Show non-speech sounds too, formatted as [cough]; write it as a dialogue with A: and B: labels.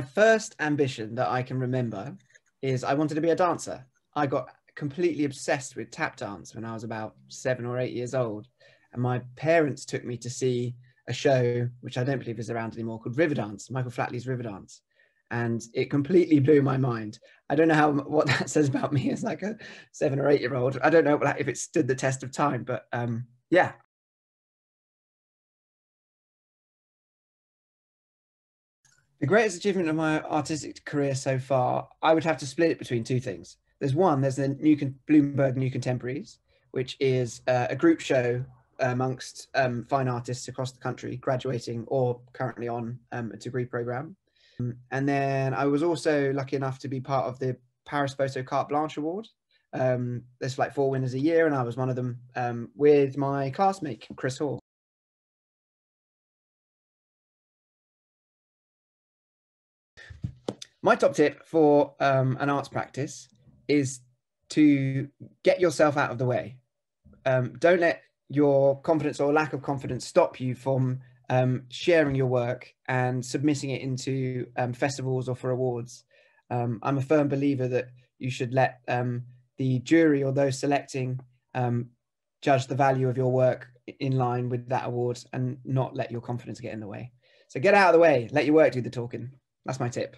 A: first ambition that I can remember is I wanted to be a dancer. I got completely obsessed with tap dance when I was about seven or eight years old. And my parents took me to see a show, which I don't believe is around anymore, called Riverdance, Michael Flatley's Riverdance. And it completely blew my mind. I don't know how [laughs] what that says about me as like a seven or eight year old. I don't know if it stood the test of time, but um, yeah, The greatest achievement of my artistic career so far, I would have to split it between two things. There's one, there's the New Con- Bloomberg New Contemporaries, which is uh, a group show amongst um, fine artists across the country graduating or currently on um, a degree program. And then I was also lucky enough to be part of the Paris Photo Carte Blanche Award. Um, there's like four winners a year, and I was one of them um, with my classmate, Chris Hall. My top tip for um, an arts practice is to get yourself out of the way. Um, don't let your confidence or lack of confidence stop you from um, sharing your work and submitting it into um, festivals or for awards. Um, I'm a firm believer that you should let um, the jury or those selecting judge the value of your work in line with that award and not let your confidence get in the way. So get out of the way, let your work do the talking. That's my tip.